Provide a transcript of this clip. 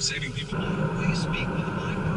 saving people. Always speak with a live